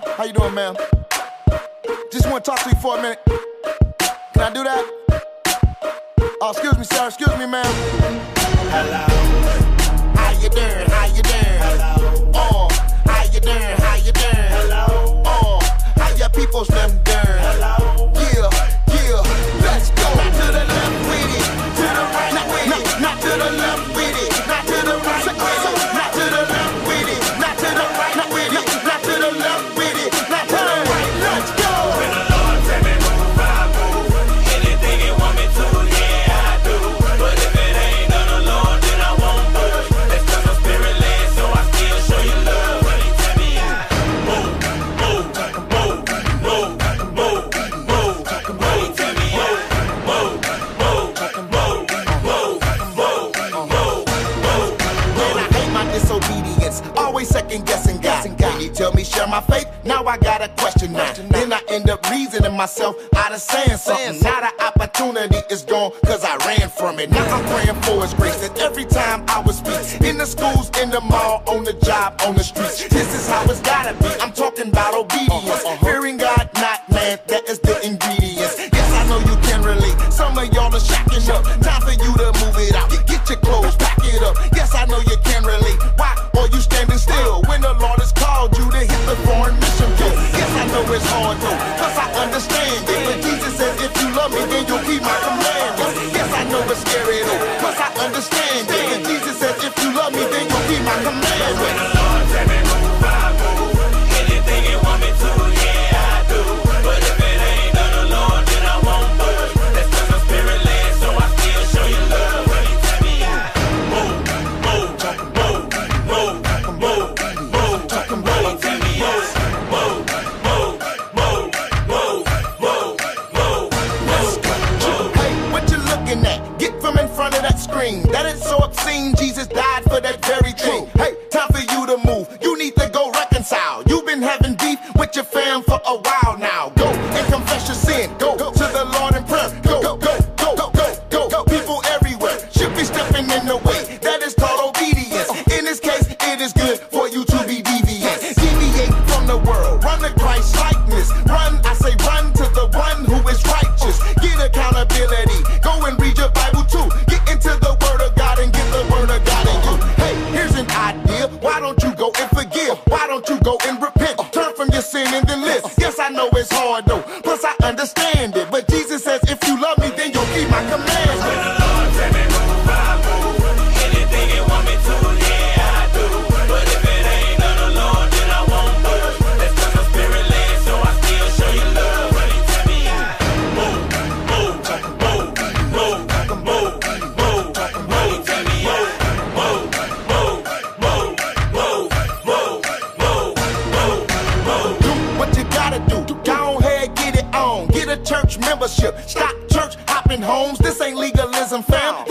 sir. How you doing, ma'am? Just want to talk to you for a minute. Can I do that? Oh, excuse me, sir. Excuse me, ma'am. Hello. How you doing? How you doing? Hello. Oh, how you doing? How you doing? Hello. My faith. Now I got a question now. Then I end up reasoning myself out of saying something. Now the opportunity is gone, cause I ran from it. Now I'm praying for his grace. And every time I was speak, in the schools, in the mall, on the job, on the streets. This is how it's gotta be. I'm talking about obedience. Uh-huh, uh-huh. Fearing God, not man, that is the ingredient. my commander. Yes, I know it's scary though, plus I understand it. Jesus said, if you love me, then you'll be my commander. know it's hard though. Plus I understand it. membership. Stop church hopping homes. This ain't legalism, fam.